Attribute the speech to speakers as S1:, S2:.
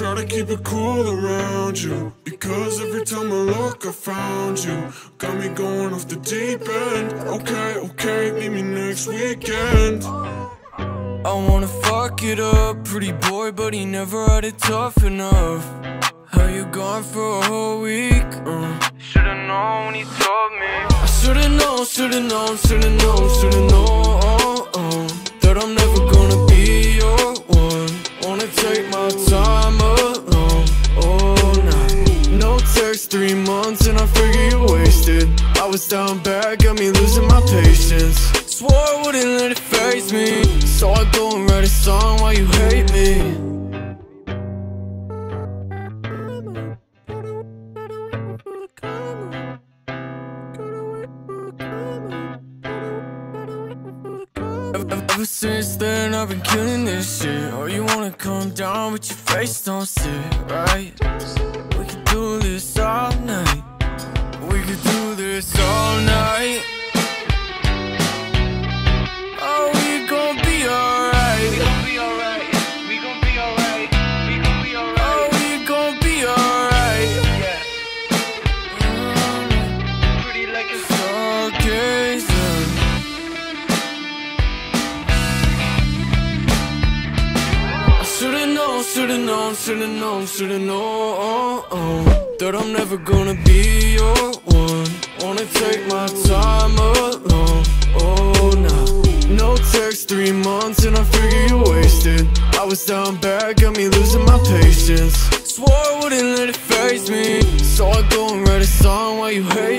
S1: try to keep it cool around you. Because every time I look, I found you. Got me going off the deep end. Okay, okay, meet me next weekend. I wanna fuck it up, pretty boy, but he never had it tough enough. How you gone for a whole week? Uh. Should've known when he told me. I should've known, should've known, should've known, should've known time alone. Oh, oh, nah. No text, three months, and I figure you're wasted. I was down bad, got me losing my patience. Swore I wouldn't let it faze me. So I go and write a song while you hate me. Ever since then I've been killing this shit. Oh, you wanna come down but your face don't sit right Should've known, should've known, should've known That I'm never gonna be your one. Wanna take my time alone. Oh, nah. No text, three months and I figure you wasted. I was down bad, got me losing my patience. Swore I wouldn't let it faze me. So I go and write a song while you hate